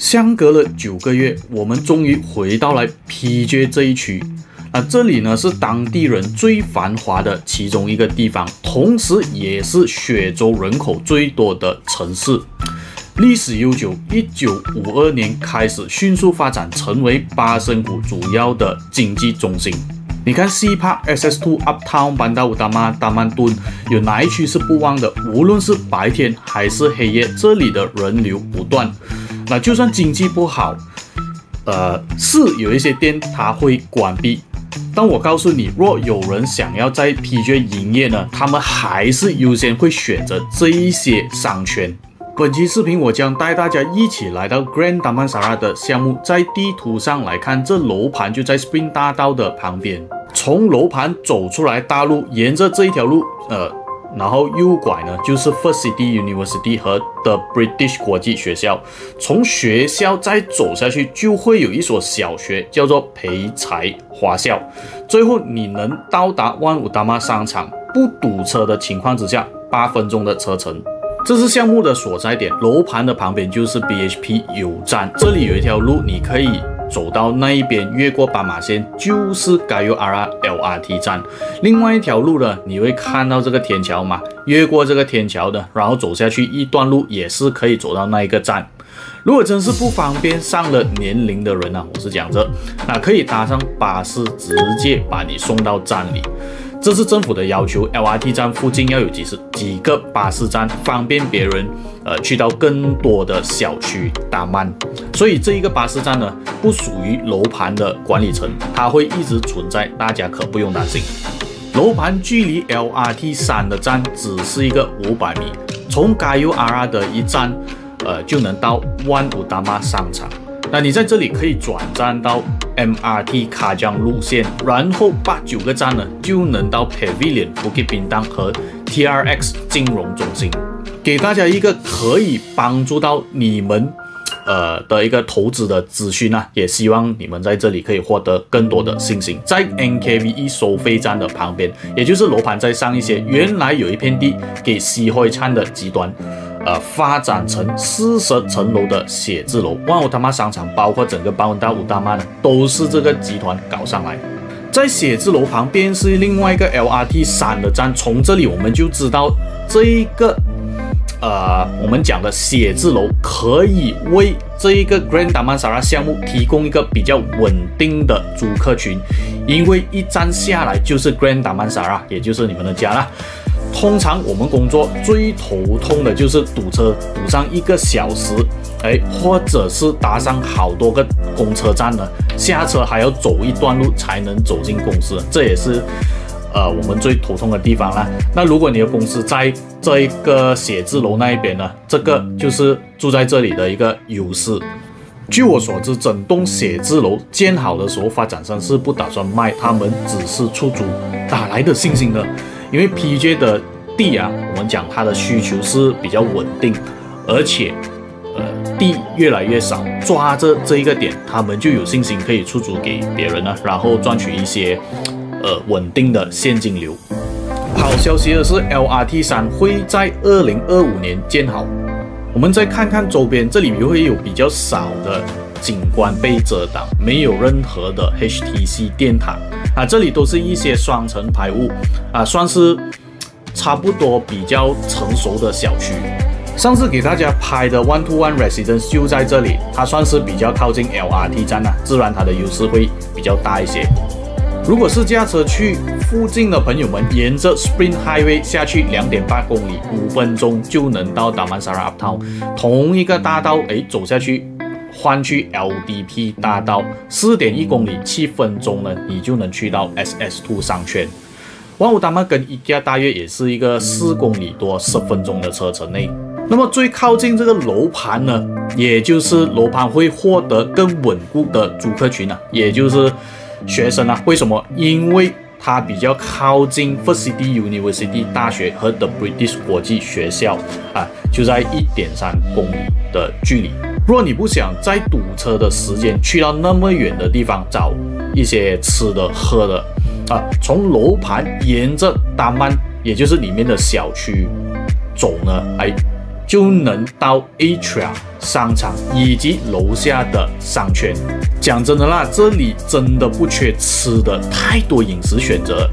相隔了九个月，我们终于回到了 PJ 这一区。啊，这里呢是当地人最繁华的其中一个地方，同时也是雪州人口最多的城市。历史悠久，一九五二年开始迅速发展，成为巴生谷主要的经济中心。你看，C Park、SS2、Uptown、班达乌达玛、达曼顿，有哪一区是不旺的？无论是白天还是黑夜，这里的人流不断。那就算经济不好，呃，是有一些店它会关闭。但我告诉你，若有人想要在 PJ 营业呢，他们还是优先会选择这一些商圈。本期视频我将带大家一起来到 Grand Damansara 的项目，在地图上来看，这楼盘就在 Spring 大道的旁边。从楼盘走出来，大路沿着这一条路，呃。然后右拐呢，就是 First City University 和 The British 国际学校。从学校再走下去，就会有一所小学，叫做培才华校。最后你能到达万五大妈商场，不堵车的情况之下，八分钟的车程。这是项目的所在点，楼盘的旁边就是 BHP 油站。这里有一条路，你可以。走到那一边，越过斑马线就是该有 R L R T 站。另外一条路呢，你会看到这个天桥嘛？越过这个天桥的，然后走下去一段路，也是可以走到那一个站。如果真是不方便上了年龄的人呢，我是讲这，那可以搭上巴士，直接把你送到站里。这是政府的要求，LRT 站附近要有几十几个巴士站，方便别人呃去到更多的小区打曼。所以这一个巴士站呢，不属于楼盘的管理层，它会一直存在，大家可不用担心。楼盘距离 LRT 三的站只是一个五百米，从 GUR 的一站，呃就能到万五大妈商场。那你在这里可以转站到 MRT 卡江路线，然后八九个站呢就能到 Pavilion Bukit Bintang 和 TRX 金融中心，给大家一个可以帮助到你们呃的一个投资的资讯啊，也希望你们在这里可以获得更多的信心。在 NKVE 收费站的旁边，也就是楼盘再上一些，原来有一片地给西汇灿的极端。呃，发展成四十层楼的写字楼，万物大妈商场，包括整个巴文大五大妈呢，都是这个集团搞上来。在写字楼旁边是另外一个 LRT 三的站，从这里我们就知道，这一个呃，我们讲的写字楼可以为这一个 Grand Damansara 项目提供一个比较稳定的租客群，因为一站下来就是 Grand Damansara，也就是你们的家了。通常我们工作最头痛的就是堵车，堵上一个小时，哎，或者是搭上好多个公车站呢，下车还要走一段路才能走进公司，这也是呃我们最头痛的地方啦。那如果你的公司在这一个写字楼那一边呢，这个就是住在这里的一个优势。据我所知，整栋写字楼建好的时候，发展商是不打算卖，他们只是出租，哪来的信心呢？因为 PJ 的地啊，我们讲它的需求是比较稳定，而且，呃，地越来越少，抓着这一个点，他们就有信心可以出租给别人呢，然后赚取一些，呃，稳定的现金流。好消息的是，LRT 三会在二零二五年建好。我们再看看周边，这里会有比较少的景观被遮挡，没有任何的 HTC 电塔。啊，这里都是一些双层排屋，啊，算是差不多比较成熟的小区。上次给大家拍的 One to One Residence 就在这里，它算是比较靠近 LRT 站啊，自然它的优势会比较大一些。如果是驾车去附近的朋友们，沿着 Spring Highway 下去两点八公里，五分钟就能到 Damansara Uptown。同一个大道，哎，走下去。换去 LDP 大道四点一公里，七分钟呢，你就能去到 SS Two 商圈。万物大妈跟 IKEA 大约也是一个四公里多十分钟的车程内。那么最靠近这个楼盘呢，也就是楼盘会获得更稳固的租客群呢，也就是学生啊。为什么？因为它比较靠近 First City University 大学和 The British 国际学校啊，就在一点三公里的距离。若你不想在堵车的时间去到那么远的地方找一些吃的喝的啊，从楼盘沿着大曼，也就是里面的小区走呢，哎，就能到 Atria 商场以及楼下的商圈。讲真的啦，这里真的不缺吃的，太多饮食选择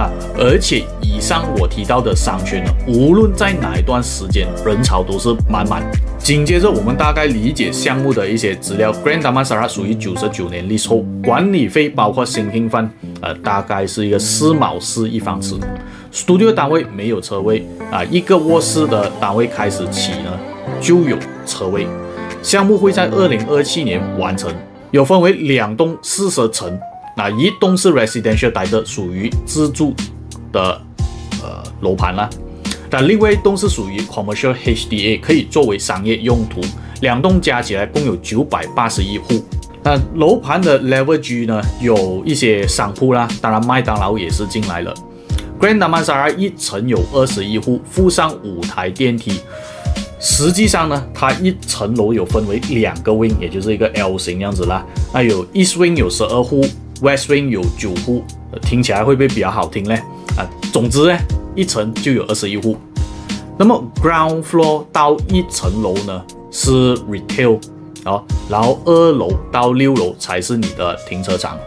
啊！而且以上我提到的商圈呢，无论在哪一段时间，人潮都是满满。紧接着，我们大概理解项目的一些资料。Grand Damansara 属于九十九年立后，管理费包括新厅分，呃，大概是一个四毛四一方尺。Studio 单位没有车位啊，一个卧室的单位开始起呢就有车位。项目会在二零二七年完成，有分为两栋四十层，那一栋是 Residential 带的，属于自住的呃楼盘啦。但另外一栋是属于 commercial HDA，可以作为商业用途。两栋加起来共有九百八十一户。那楼盘的 level G 呢，有一些商铺啦，当然麦当劳也是进来了。Grand Damansara 一层有二十一户，附上五台电梯。实际上呢，它一层楼有分为两个 wing，也就是一个 L 型样子啦。那有 East wing 有十二户，West wing 有九户。听起来会不会比较好听呢？啊，总之呢。一层就有二十一户，那么 ground floor 到一层楼呢是 retail 啊，然后二楼到六楼才是你的停车场，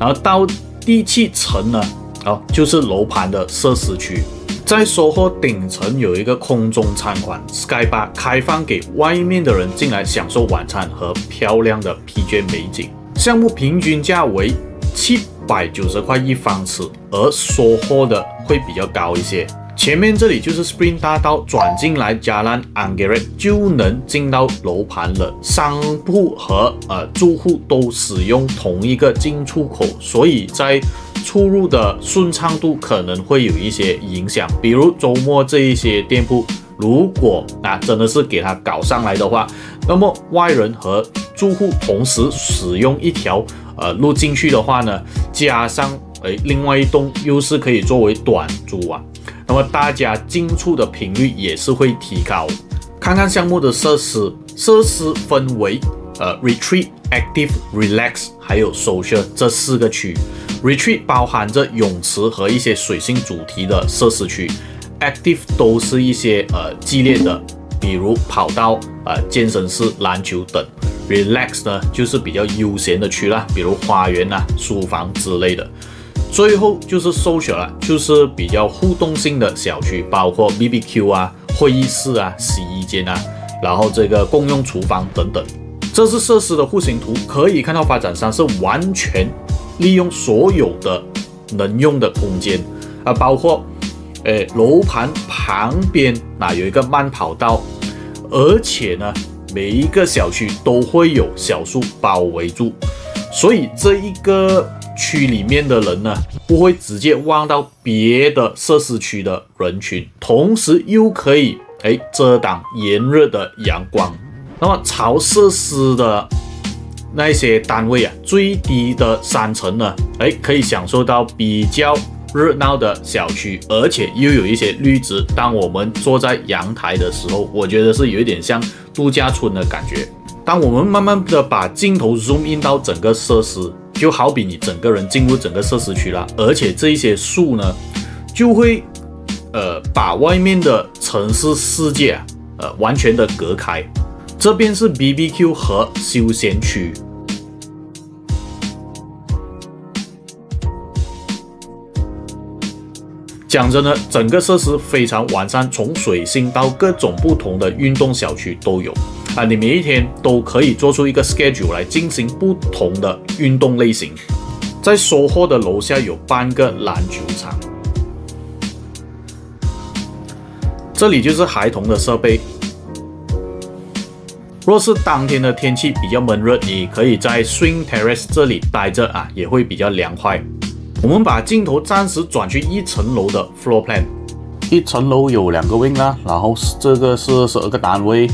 然后到第七层呢，啊就是楼盘的设施区，在售后顶层有一个空中餐馆 sky bar，开放给外面的人进来享受晚餐和漂亮的疲倦美景。项目平均价为七。百九十块一方尺，而收获的会比较高一些。前面这里就是 Spring 大道，转进来加兰 Angeret 就能进到楼盘了。商铺和呃住户都使用同一个进出口，所以在出入的顺畅度可能会有一些影响。比如周末这一些店铺，如果啊真的是给它搞上来的话，那么外人和住户同时使用一条。呃，录进去的话呢，加上诶，另外一栋又是可以作为短租啊，那么大家进出的频率也是会提高。看看项目的设施，设施分为呃，retreat、active、relax，还有 social 这四个区。retreat 包含着泳池和一些水性主题的设施区，active 都是一些呃激烈的，比如跑道、呃健身室、篮球等。Relax 呢，就是比较悠闲的区啦，比如花园啊、书房之类的。最后就是 social 了，就是比较互动性的小区，包括 BBQ 啊、会议室啊、洗衣间啊，然后这个共用厨房等等。这是设施的户型图，可以看到发展商是完全利用所有的能用的空间啊，包括诶楼盘旁边啊有一个慢跑道，而且呢。每一个小区都会有小树包围住，所以这一个区里面的人呢，不会直接望到别的设施区的人群，同时又可以哎遮挡炎热的阳光。那么潮设施的那些单位啊，最低的三层呢，哎可以享受到比较。热闹的小区，而且又有一些绿植。当我们坐在阳台的时候，我觉得是有一点像度假村的感觉。当我们慢慢的把镜头 zoom in 到整个设施，就好比你整个人进入整个设施区了。而且这一些树呢，就会呃把外面的城市世界啊，呃完全的隔开。这边是 BBQ 和休闲区。讲真的，整个设施非常完善，从水星到各种不同的运动小区都有啊！你每一天都可以做出一个 schedule 来进行不同的运动类型。在收获的楼下有半个篮球场，这里就是孩童的设备。若是当天的天气比较闷热，你可以在 Swing Terrace 这里待着啊，也会比较凉快。我们把镜头暂时转去一层楼的 floor plan。一层楼有两个 wing 啊，然后这个是十二个单位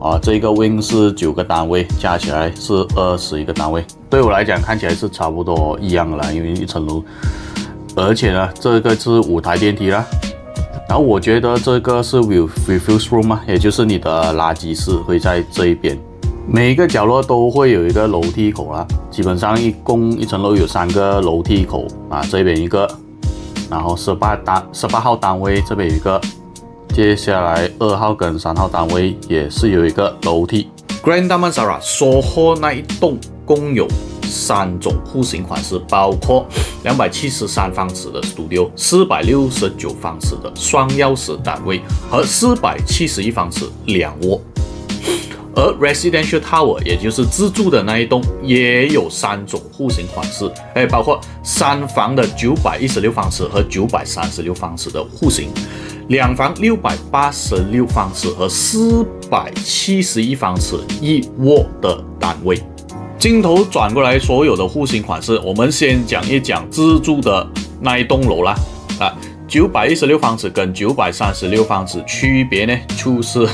啊，这个 wing 是九个单位，加起来是二十一个单位。对我来讲看起来是差不多一样的啦，因为一层楼，而且呢，这个是五台电梯啦。然后我觉得这个是 refuse room 啊，也就是你的垃圾室会在这一边。每一个角落都会有一个楼梯口啦，基本上一共一层楼有三个楼梯口啊，这边一个，然后十八单十八号单位这边有一个，接下来二号跟三号单位也是有一个楼梯。Grand Damansara SOHO 那一栋共有三种户型款式，包括两百七十三方尺的 Studio、四百六十九方尺的双钥匙单位和四百七十一方尺两卧。而 Residential Tower 也就是自住的那一栋也有三种户型款式，哎，包括三房的九百一十六方尺和九百三十六方尺的户型。两房六百八十六方尺和四百七十一方尺一卧的单位。镜头转过来，所有的户型款式，我们先讲一讲自住的那一栋楼啦。啊，九百一十六方尺跟九百三十六方尺区别呢，就是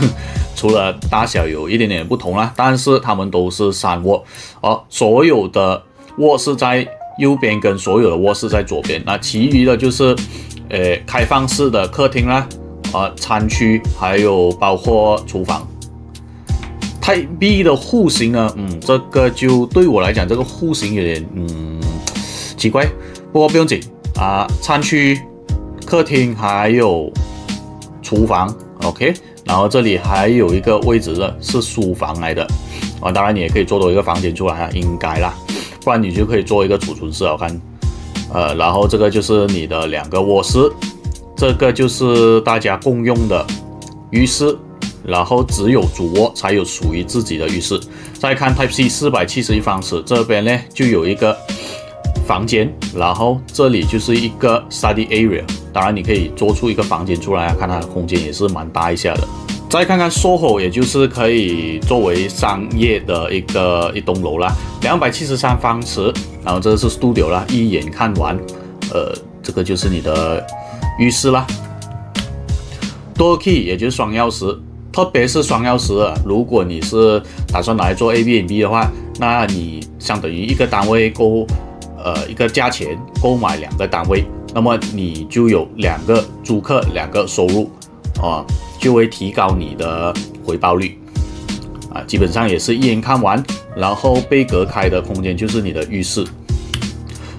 除了大小有一点点不同啦，但是它们都是三卧，而所有的卧室在右边，跟所有的卧室在左边。那其余的就是。呃，开放式的客厅啦，啊，餐区，还有包括厨房。太 B 的户型呢，嗯，这个就对我来讲，这个户型有点嗯奇怪，不过不用紧啊。餐区、客厅还有厨房，OK，然后这里还有一个位置呢是书房来的啊，当然你也可以做多一个房间出来啊，应该啦，不然你就可以做一个储存室，我看。呃，然后这个就是你的两个卧室，这个就是大家共用的浴室，然后只有主卧才有属于自己的浴室。再看 Type C 四百七十一方尺这边呢，就有一个房间，然后这里就是一个 Study Area，当然你可以做出一个房间出来啊，看它的空间也是蛮大一下的。再看看 SOHO，也就是可以作为商业的一个一栋楼啦，两百七十三方尺，然后这个是 Studio 啦，一眼看完，呃，这个就是你的浴室啦。Door Key 也就是双钥匙，特别是双钥匙，如果你是打算拿来做 A B N B 的话，那你相当于一个单位购，呃，一个价钱购买两个单位，那么你就有两个租客，两个收入，啊。就会提高你的回报率啊，基本上也是一眼看完，然后被隔开的空间就是你的浴室，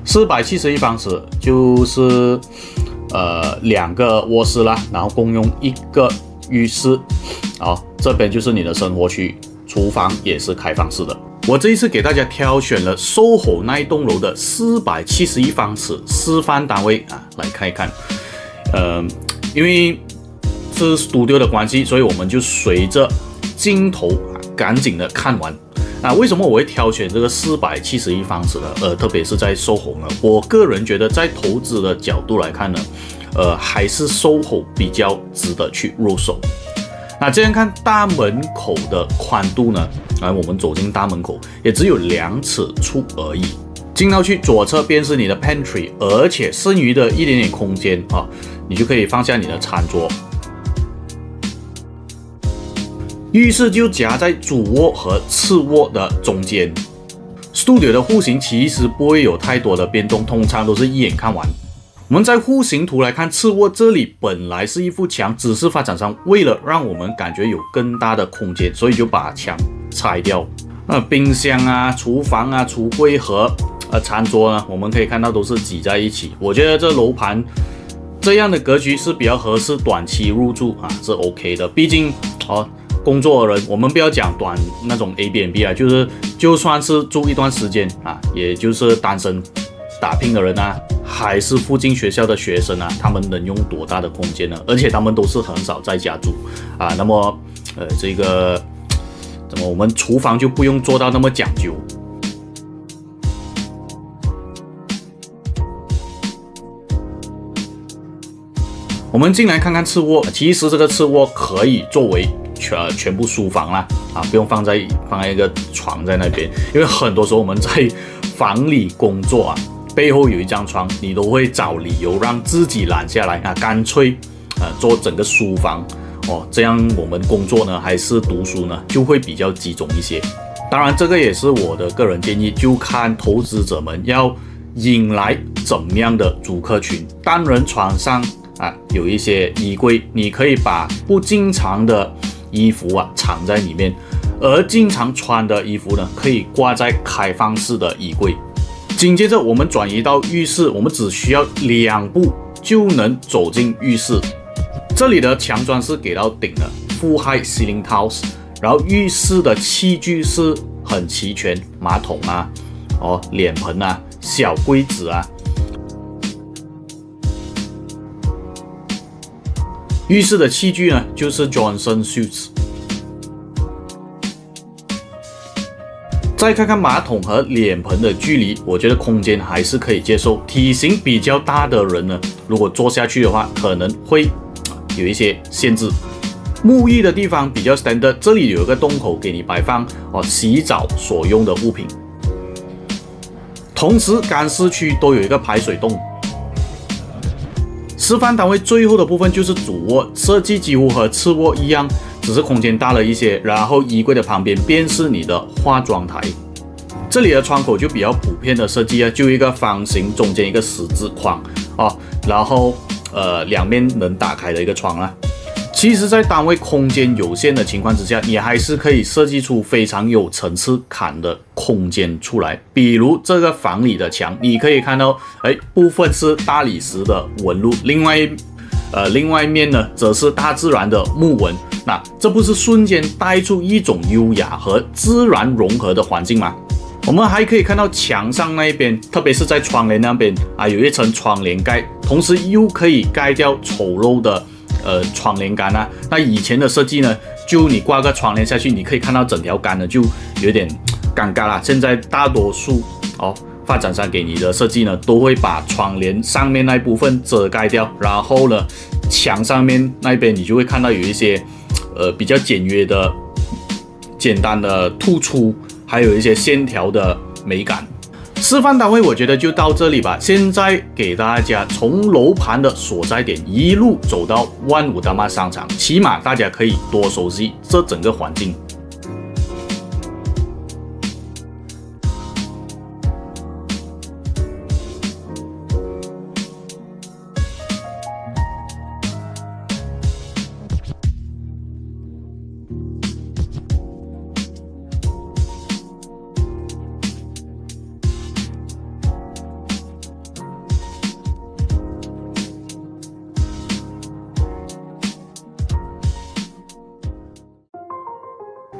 四百七十一方尺就是呃两个卧室啦，然后共用一个浴室，好，这边就是你的生活区，厨房也是开放式的。我这一次给大家挑选了 SOHO 那一栋楼的四百七十一方尺示范单位啊，来看一看，呃，因为。是 studio 的关系，所以我们就随着镜头啊，赶紧的看完。那为什么我会挑选这个四百七十一方尺呢？呃，特别是在 SOHO 呢？我个人觉得，在投资的角度来看呢，呃，还是 SOHO 比较值得去入手。那这样看大门口的宽度呢？来，我们走进大门口，也只有两尺处而已。进到去左侧便是你的 pantry，而且剩余的一点点空间啊，你就可以放下你的餐桌。浴室就夹在主卧和次卧的中间。Studio 的户型其实不会有太多的变动，通常都是一眼看完。我们在户型图来看，次卧这里本来是一幅墙，只是发展商为了让我们感觉有更大的空间，所以就把墙拆掉。那冰箱啊、厨房啊、橱柜和呃餐桌呢，我们可以看到都是挤在一起。我觉得这楼盘这样的格局是比较合适短期入住啊，是 OK 的。毕竟哦。工作的人，我们不要讲短那种 A B N B 啊，就是就算是住一段时间啊，也就是单身打拼的人啊，还是附近学校的学生啊，他们能用多大的空间呢？而且他们都是很少在家住啊。那么，呃，这个怎么我们厨房就不用做到那么讲究？我们进来看看次卧，其实这个次卧可以作为。全全部书房啦，啊，不用放在放在一个床在那边，因为很多时候我们在房里工作啊，背后有一张床，你都会找理由让自己懒下来啊，干脆啊做整个书房哦，这样我们工作呢还是读书呢就会比较集中一些。当然，这个也是我的个人建议，就看投资者们要引来怎么样的租客群。单人床上啊有一些衣柜，你可以把不经常的。衣服啊藏在里面，而经常穿的衣服呢，可以挂在开放式的衣柜。紧接着我们转移到浴室，我们只需要两步就能走进浴室。这里的墙砖是给到顶的，full high ceiling tiles。然后浴室的器具是很齐全，马桶啊，哦，脸盆啊，小柜子啊。浴室的器具呢，就是 Johnson Suits。再看看马桶和脸盆的距离，我觉得空间还是可以接受。体型比较大的人呢，如果坐下去的话，可能会有一些限制。沐浴的地方比较 standard，这里有一个洞口给你摆放哦洗澡所用的物品。同时干湿区都有一个排水洞。示范单位最后的部分就是主卧，设计几乎和次卧一样。只是空间大了一些，然后衣柜的旁边便是你的化妆台。这里的窗口就比较普遍的设计啊，就一个方形，中间一个十字框啊，然后呃两面能打开的一个窗啊。其实，在单位空间有限的情况之下，你还是可以设计出非常有层次感的空间出来。比如这个房里的墙，你可以看到，哎，部分是大理石的纹路，另外呃另外一面呢，则是大自然的木纹。那这不是瞬间带出一种优雅和自然融合的环境吗？我们还可以看到墙上那一边，特别是在窗帘那边啊，有一层窗帘盖，同时又可以盖掉丑陋的呃窗帘杆啊。那以前的设计呢，就你挂个窗帘下去，你可以看到整条杆呢，就有点尴尬了。现在大多数哦发展商给你的设计呢，都会把窗帘上面那一部分遮盖掉，然后呢，墙上面那边你就会看到有一些。呃，比较简约的、简单的突出，还有一些线条的美感。示范单位我觉得就到这里吧。现在给大家从楼盘的所在点一路走到万五大妈商场，起码大家可以多熟悉这整个环境。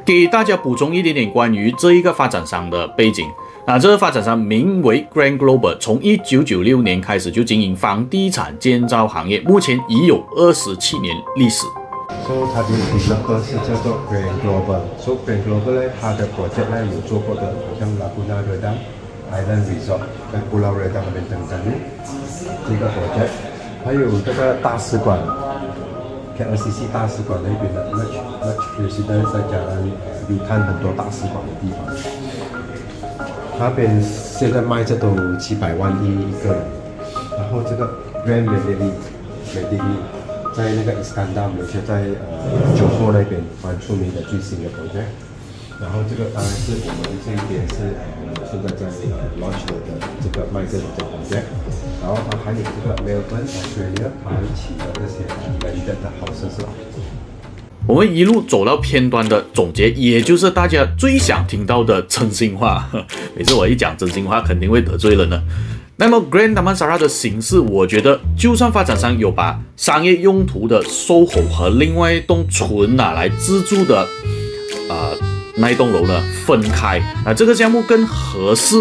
给大家补充一点点关于这一个发展商的背景。那这个发展商名为 Grand Global，从一九九六年开始就经营房地产建造行业，目前已有二十七年历史。So 它的 developer 是叫做 Grand Global。So Grand Global 呢，它的 project 呢有做过的，好像 Laguna Redan Island Resort 在 Pulau Redan 那边等等这个 project，还有这个大使馆。KLCC 大使馆那边的，那那有些在在加兰有看很多大使馆的地方，那边现在卖这都几百万一一个人，然后这个 Grand Medley Medley 在那个 Iskandar，有些在呃九坡那边蛮出名的最新的 project，然后这个当然是我们这一边是呃现在在 launch 的这个卖这种 project。然后它还有这个 Melbourne Australia 开启的这些人的的好设施。我们一路走到片段的总结，也就是大家最想听到的真心话。每次我一讲真心话，肯定会得罪人呢。那么 Grand Damansara 的形式，我觉得就算发展商有把商业用途的 SOHO 和另外一栋纯拿来自住的，呃，那一栋楼呢分开，那这个项目更合适。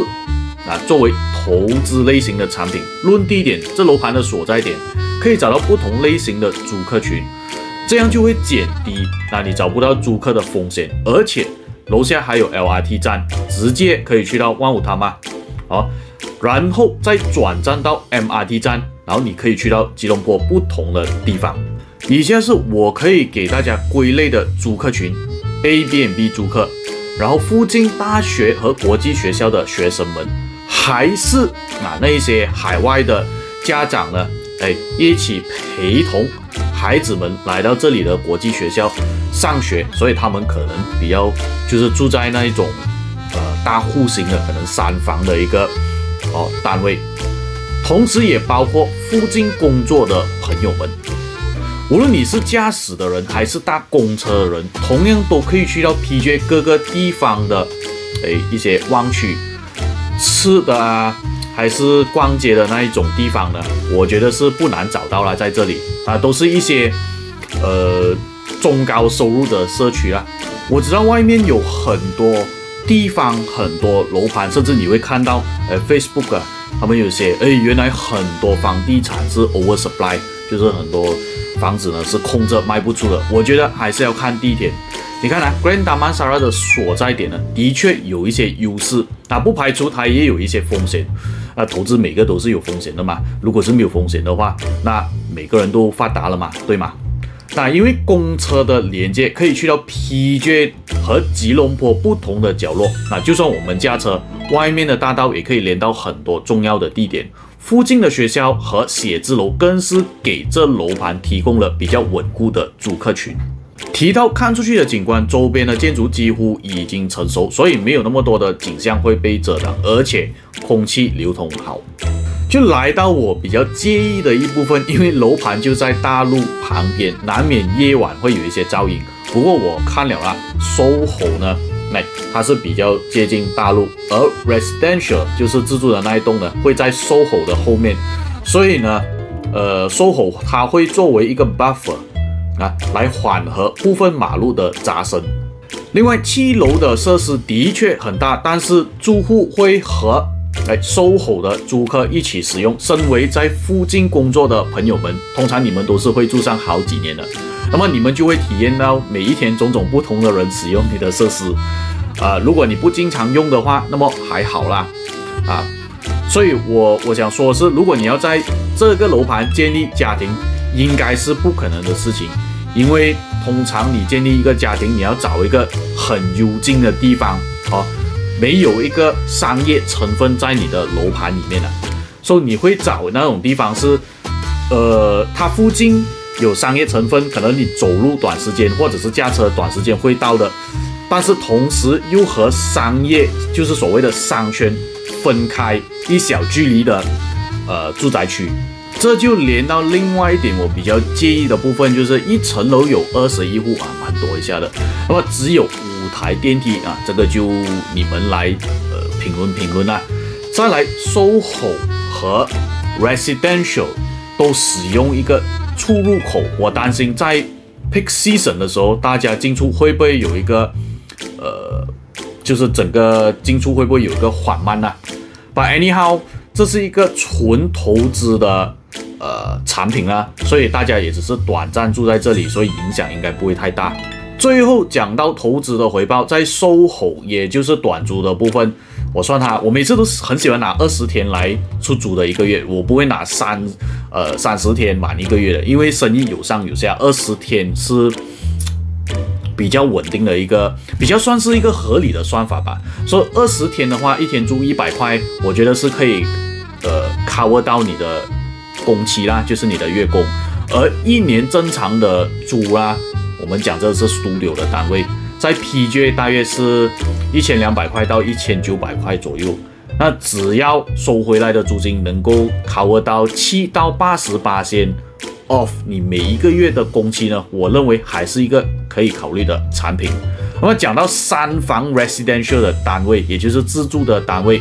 啊，作为投资类型的产品，论地点，这楼盘的所在点可以找到不同类型的租客群，这样就会减低那你找不到租客的风险。而且楼下还有 LRT 站，直接可以去到万五塔嘛。好，然后再转站到 MRT 站，然后你可以去到吉隆坡不同的地方。以下是我可以给大家归类的租客群：A、B、B 租客，然后附近大学和国际学校的学生们。还是啊，那一些海外的家长呢？哎，一起陪同孩子们来到这里的国际学校上学，所以他们可能比较就是住在那一种呃大户型的，可能三房的一个哦单位。同时也包括附近工作的朋友们，无论你是驾驶的人还是搭公车的人，同样都可以去到 PJ 各个地方的哎一些湾区。吃的啊，还是逛街的那一种地方呢？我觉得是不难找到了，在这里啊，都是一些呃中高收入的社区啦。我知道外面有很多地方很多楼盘，甚至你会看到呃 Facebook 啊，他们有些哎原来很多房地产是 oversupply，就是很多房子呢是空着卖不出的。我觉得还是要看地点。你看啊，Grand Damansara 的所在点呢，的确有一些优势，啊不排除它也有一些风险。那投资每个都是有风险的嘛，如果是没有风险的话，那每个人都发达了嘛，对吗？那因为公车的连接可以去到 PJ 和吉隆坡不同的角落，那就算我们驾车，外面的大道也可以连到很多重要的地点，附近的学校和写字楼更是给这楼盘提供了比较稳固的租客群。提到看出去的景观，周边的建筑几乎已经成熟，所以没有那么多的景象会被遮挡，而且空气流通好。就来到我比较介意的一部分，因为楼盘就在大路旁边，难免夜晚会有一些噪音。不过我看了啊，SOHO 呢，那它是比较接近大路，而 Residential 就是自住的那一栋呢，会在 SOHO 的后面，所以呢，呃，SOHO 它会作为一个 buffer。啊，来缓和部分马路的杂声。另外，七楼的设施的确很大，但是住户会和哎 SOHO 的租客一起使用。身为在附近工作的朋友们，通常你们都是会住上好几年的，那么你们就会体验到每一天种种不同的人使用你的设施。啊，如果你不经常用的话，那么还好啦。啊，所以我我想说的是，如果你要在这个楼盘建立家庭，应该是不可能的事情。因为通常你建立一个家庭，你要找一个很幽静的地方，哦，没有一个商业成分在你的楼盘里面的，所以你会找那种地方是，呃，它附近有商业成分，可能你走路短时间或者是驾车短时间会到的，但是同时又和商业就是所谓的商圈分开一小距离的，呃，住宅区。这就连到另外一点，我比较介意的部分，就是一层楼有二十一户啊，蛮多一下的。那么只有五台电梯啊，这个就你们来呃评论评论啦。再来，SOHO 和 Residential 都使用一个出入口，我担心在 Peak Season 的时候，大家进出会不会有一个呃，就是整个进出会不会有一个缓慢呢？But anyhow，这是一个纯投资的。呃，产品啊，所以大家也只是短暂住在这里，所以影响应该不会太大。最后讲到投资的回报，在 SOHO，也就是短租的部分，我算它，我每次都很喜欢拿二十天来出租的一个月，我不会拿三呃三十天满一个月的，因为生意有上有下，二十天是比较稳定的一个，比较算是一个合理的算法吧。所以二十天的话，一天租一百块，我觉得是可以呃 cover 到你的。工期啦，就是你的月供，而一年正常的租啦，我们讲这是枢纽的单位，在 PJ 大约是一千两百块到一千九百块左右。那只要收回来的租金能够 cover 到七到八十八先 off 你每一个月的工期呢，我认为还是一个可以考虑的产品。那么讲到三房 residential 的单位，也就是自住的单位，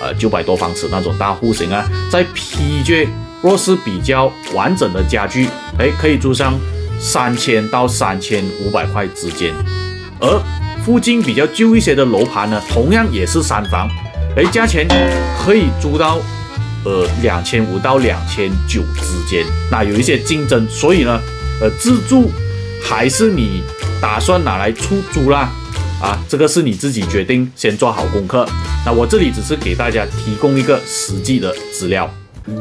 呃，九百多方尺那种大户型啊，在 PJ。若是比较完整的家具，哎，可以租上三千到三千五百块之间。而附近比较旧一些的楼盘呢，同样也是三房，哎，价钱可以租到呃两千五到两千九之间。那有一些竞争，所以呢，呃，自住还是你打算拿来出租啦？啊，这个是你自己决定，先做好功课。那我这里只是给大家提供一个实际的资料。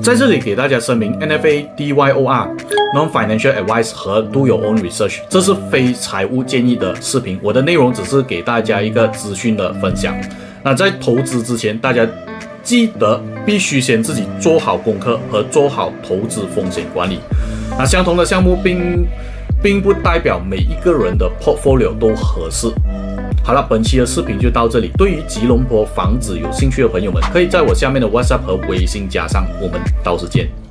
在这里给大家声明，NFA DYOR Non-Financial Advice 和 Do Your Own Research，这是非财务建议的视频。我的内容只是给大家一个资讯的分享。那在投资之前，大家记得必须先自己做好功课和做好投资风险管理。那相同的项目并并不代表每一个人的 portfolio 都合适。好了，本期的视频就到这里。对于吉隆坡房子有兴趣的朋友们，可以在我下面的 WhatsApp 和微信加上。我们到时见。